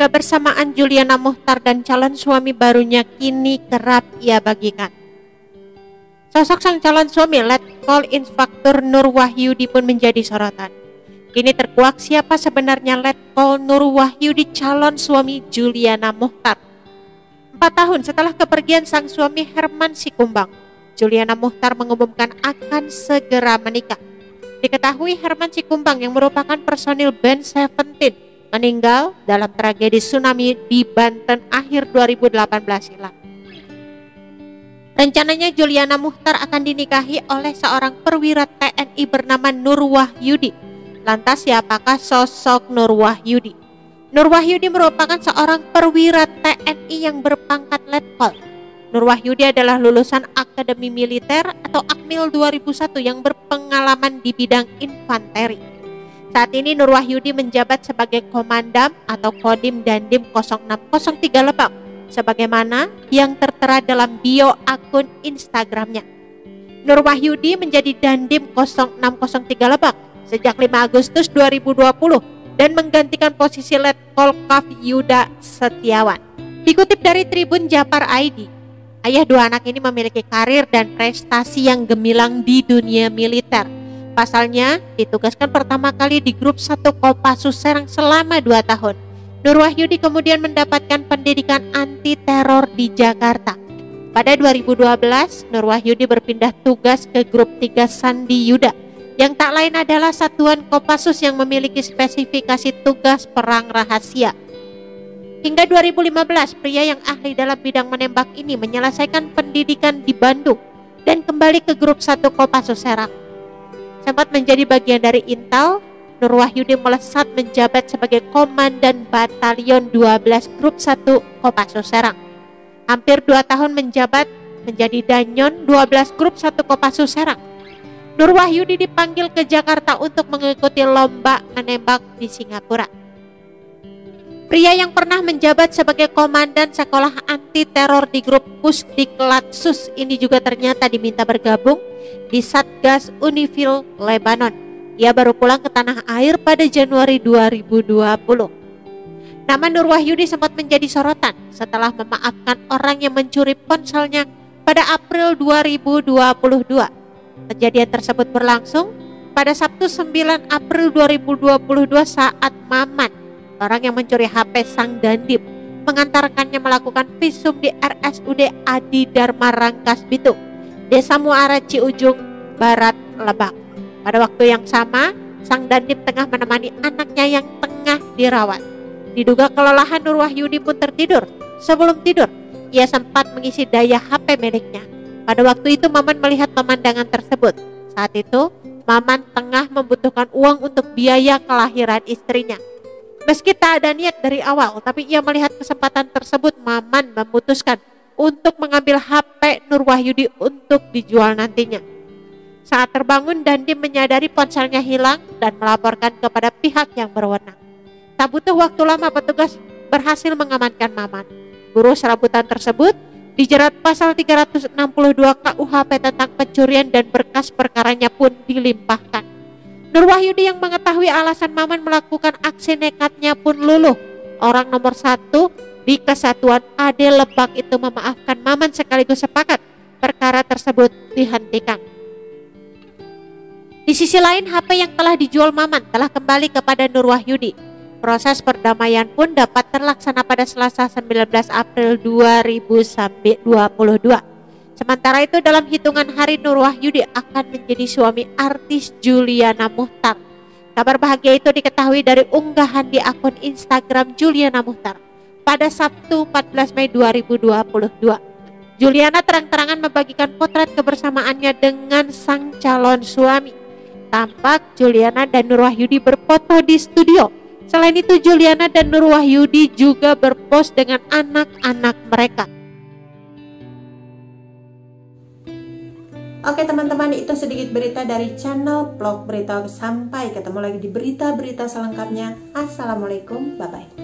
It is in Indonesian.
Kebersamaan Juliana Muhtar dan calon suami barunya kini kerap ia bagikan. Sosok sang calon suami Letkol Inspektur Nur Wahyudi pun menjadi sorotan. Kini terkuak siapa sebenarnya Letkol Nur Wahyudi calon suami Juliana Muhtar. Empat tahun setelah kepergian sang suami Herman Sikumbang, Juliana Muhtar mengumumkan akan segera menikah. Diketahui Herman Sikumbang yang merupakan personil band Seventeen meninggal dalam tragedi tsunami di Banten akhir 2018 silam. Rencananya Juliana Muhtar akan dinikahi oleh seorang perwira TNI bernama Nur Wahyudi. Lantas siapakah sosok Nur Wahyudi? Nur Wahyudi merupakan seorang perwira TNI yang berpangkat letkol. Nur Wahyudi adalah lulusan Akademi Militer atau Akmil 2001 yang berpengalaman di bidang infanteri. Saat ini Nur Wahyudi menjabat sebagai Komandam atau Kodim Dandim 0603 Lebak sebagaimana yang tertera dalam bio akun Instagramnya. Nur Wahyudi menjadi Dandim 0603 Lebak sejak 5 Agustus 2020 dan menggantikan posisi Letkol Kaf Yuda Setiawan. Dikutip dari Tribun Japar ID, ayah dua anak ini memiliki karir dan prestasi yang gemilang di dunia militer Pasalnya, ditugaskan pertama kali di grup 1 Kopassus Serang selama 2 tahun. Nur Wahyudi kemudian mendapatkan pendidikan anti teror di Jakarta. Pada 2012, Nur Wahyudi berpindah tugas ke grup 3 Sandi Yuda yang tak lain adalah satuan Kopassus yang memiliki spesifikasi tugas perang rahasia. Hingga 2015, pria yang ahli dalam bidang menembak ini menyelesaikan pendidikan di Bandung dan kembali ke grup 1 Kopassus Serang sempat menjadi bagian dari Intel, Nur Wahyudi melesat menjabat sebagai Komandan Batalion 12 Grup 1 Kopassus Serang. Hampir dua tahun menjabat menjadi Danyon 12 Grup 1 Kopassus Serang. Nur Wahyudi dipanggil ke Jakarta untuk mengikuti lomba menembak di Singapura. Pria yang pernah menjabat sebagai komandan sekolah anti teror di grup Pusdiklatsus ini juga ternyata diminta bergabung di Satgas Unifil Lebanon. Ia baru pulang ke tanah air pada Januari 2020. Nama Nur Wahyudi sempat menjadi sorotan setelah memaafkan orang yang mencuri ponselnya pada April 2022. Kejadian tersebut berlangsung pada Sabtu 9 April 2022 saat Maman orang yang mencuri HP sang dandim mengantarkannya melakukan visum di RSUD Adi Dharma Rangkas Bitung, Desa Muara Ciujung, Barat Lebak. Pada waktu yang sama, sang dandim tengah menemani anaknya yang tengah dirawat. Diduga kelelahan Nur Wahyudi pun tertidur. Sebelum tidur, ia sempat mengisi daya HP miliknya. Pada waktu itu Maman melihat pemandangan tersebut. Saat itu, Maman tengah membutuhkan uang untuk biaya kelahiran istrinya. Meski tak ada niat dari awal, tapi ia melihat kesempatan tersebut, Maman memutuskan untuk mengambil HP Nur Wahyudi untuk dijual nantinya. Saat terbangun, Dandi menyadari ponselnya hilang dan melaporkan kepada pihak yang berwenang. Tak butuh waktu lama, petugas berhasil mengamankan Maman. Guru serabutan tersebut dijerat pasal 362 KUHP tentang pencurian dan berkas perkaranya pun dilimpahkan. Nur Wahyudi yang mengetahui alasan Maman melakukan aksi nekatnya pun luluh. Orang nomor satu di kesatuan Ade Lebak itu memaafkan Maman sekaligus sepakat perkara tersebut dihentikan. Di sisi lain, HP yang telah dijual Maman telah kembali kepada Nur Wahyudi. Proses perdamaian pun dapat terlaksana pada Selasa 19 April 2022. Sementara itu dalam hitungan hari Nur Wahyudi akan menjadi suami artis Juliana Muhtar. Kabar bahagia itu diketahui dari unggahan di akun Instagram Juliana Muhtar pada Sabtu 14 Mei 2022. Juliana terang-terangan membagikan potret kebersamaannya dengan sang calon suami. Tampak Juliana dan Nur Wahyudi berfoto di studio. Selain itu Juliana dan Nur Wahyudi juga berpos dengan anak-anak mereka. Oke teman-teman itu sedikit berita dari channel blog berita. Sampai ketemu lagi di berita-berita selengkapnya. Assalamualaikum bye bye